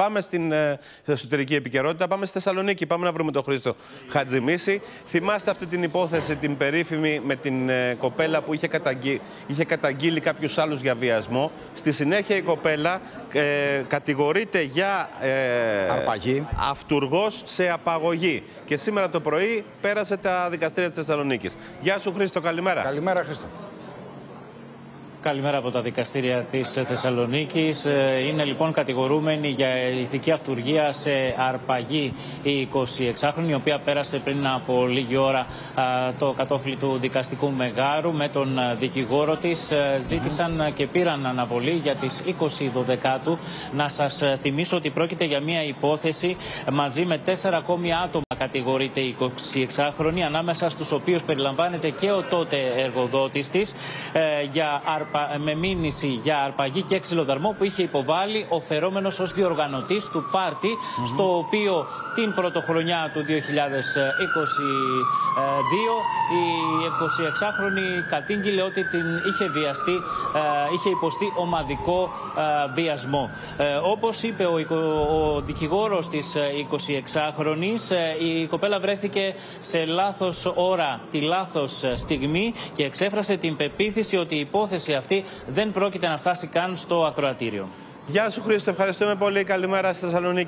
Πάμε στην ε, εσωτερική επικαιρότητα, πάμε στη Θεσσαλονίκη. Πάμε να βρούμε τον Χρήστο Χατζημίση. Θυμάστε αυτή την υπόθεση, την περίφημη με την ε, κοπέλα που είχε, καταγγεί, είχε καταγγείλει κάποιους άλλους για βιασμό. Στη συνέχεια η κοπέλα ε, κατηγορείται για Αρπαγή. αυτούργος σε απαγωγή. Και σήμερα το πρωί πέρασε τα δικαστήρια της Θεσσαλονίκης. Γεια σου, Χρήστο, καλημέρα. Καλημέρα, Χρήστο. Καλημέρα από τα δικαστήρια της Θεσσαλονίκης. Ε, είναι λοιπόν κατηγορούμενη για ηθική αυτουργία σε αρπαγή η 26χρονη, η οποία πέρασε πριν από λίγη ώρα το κατόφλι του δικαστικού μεγάρου με τον δικηγόρο της. Ε, ζήτησαν και πήραν αναβολή για τις 20 Δεκάτου. Να σας θυμίσω ότι πρόκειται για μια υπόθεση μαζί με τέσσερα ακόμη άτομα κατηγορείται η 26χρονη, ανάμεσα στους οποίους περιλαμβάνεται και ο τότε εργοδότης της ε, για με μήνυση για αρπαγή και ξυλοδαρμό που είχε υποβάλει ο φερόμενος ως διοργανωτής του πάρτι, στο οποίο την πρωτοχρονιά του 2022 η 26χρονη κατήγγειλε ότι την είχε βιαστεί, ε, είχε υποστεί ομαδικό ε, βιασμό. Όπως είπε ο, ο δικηγόρος της 26χρονης, η κοπέλα βρέθηκε σε λάθος ώρα, τη λάθος στιγμή και εξέφρασε την πεποίθηση ότι η υπόθεση αυτή δεν πρόκειται να φτάσει καν στο ακροατήριο. Γεια σου Χρήστο, ευχαριστούμε πολύ. Καλημέρα στη Θεσσαλονίκη.